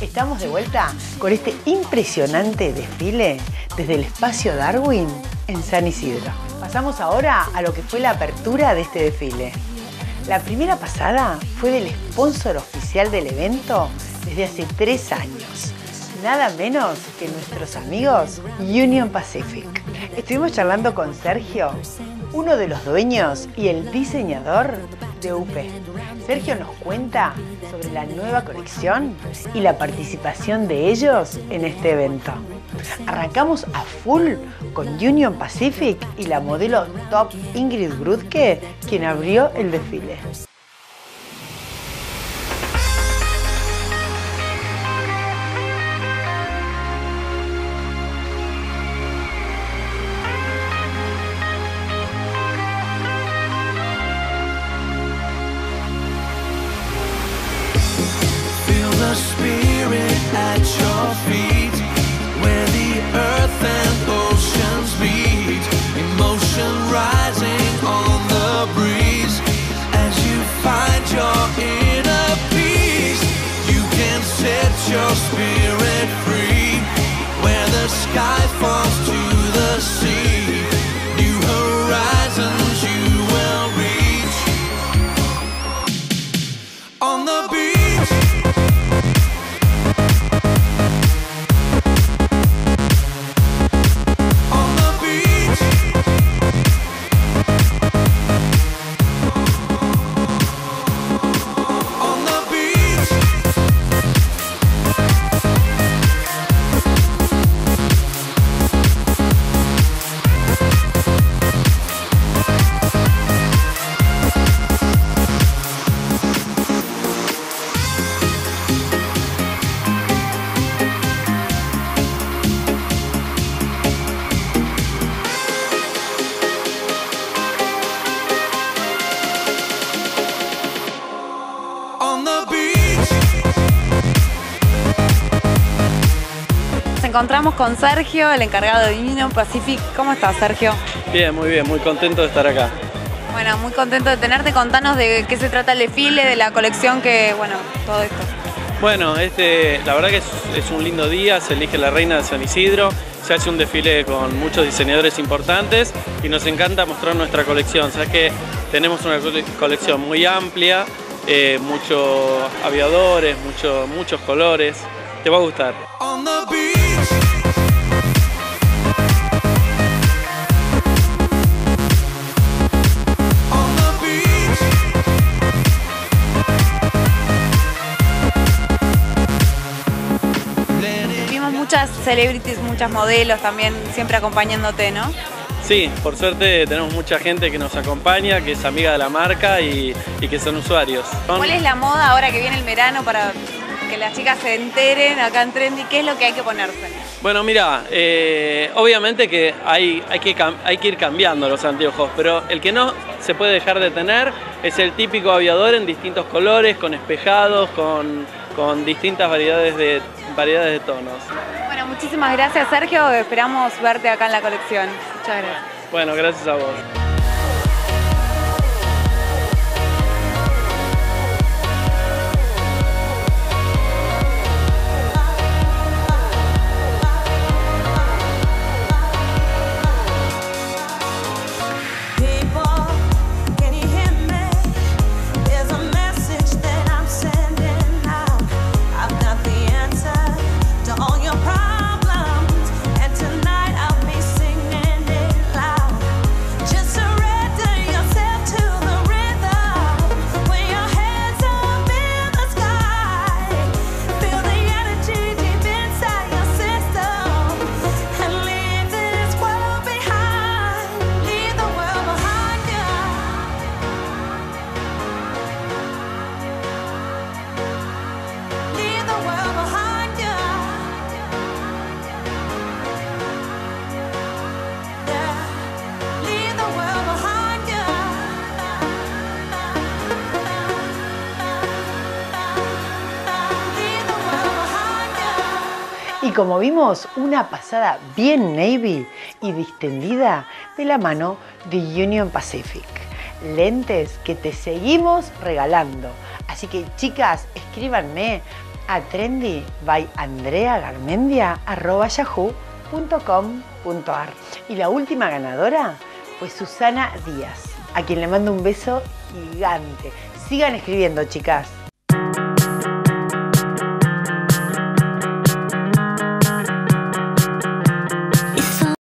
Estamos de vuelta con este impresionante desfile desde el espacio Darwin en San Isidro. Pasamos ahora a lo que fue la apertura de este desfile. La primera pasada fue del sponsor oficial del evento desde hace tres años. Nada menos que nuestros amigos Union Pacific. Estuvimos charlando con Sergio, uno de los dueños y el diseñador de UP. Sergio nos cuenta sobre la nueva colección y la participación de ellos en este evento. Arrancamos a full con Union Pacific y la modelo top Ingrid Grudke, quien abrió el desfile. Spirit at your feet, where the earth and oceans meet. Emotion rising on the breeze as you find your inner peace. You can set your spirit free, where the sky falls to encontramos con Sergio, el encargado de Union Pacific. ¿Cómo estás, Sergio? Bien, muy bien, muy contento de estar acá. Bueno, muy contento de tenerte. Contanos de qué se trata el desfile, de la colección que, bueno, todo esto. Bueno, este, la verdad que es, es un lindo día, se elige la reina de San Isidro, se hace un desfile con muchos diseñadores importantes y nos encanta mostrar nuestra colección. Sabes que tenemos una cole- colección muy amplia, eh, muchos aviadores, mucho- muchos colores. Te va a gustar. Muchas celebrities, muchas modelos también, siempre acompañándote, ¿no? Sí, por suerte tenemos mucha gente que nos acompaña, que es amiga de la marca y, y que son usuarios. Son- ¿Cuál es la moda ahora que viene el verano para que las chicas se enteren acá en Trendy? ¿Qué es lo que hay que ponerse? Bueno, mira, eh, obviamente que hay, hay, que hay que ir cambiando los anteojos, pero el que no se puede dejar de tener es el típico aviador en distintos colores, con espejados, con, con distintas variedades de, variedades de tonos. Bueno, muchísimas gracias, Sergio. Esperamos verte acá en la colección. Muchas gracias. Bueno, gracias a vos. y como vimos, una pasada bien navy y distendida de la mano de Union Pacific. Lentes que te seguimos regalando. Así que chicas, escríbanme a trendy by Andrea Y la última ganadora fue Susana Díaz, a quien le mando un beso gigante. Sigan escribiendo, chicas.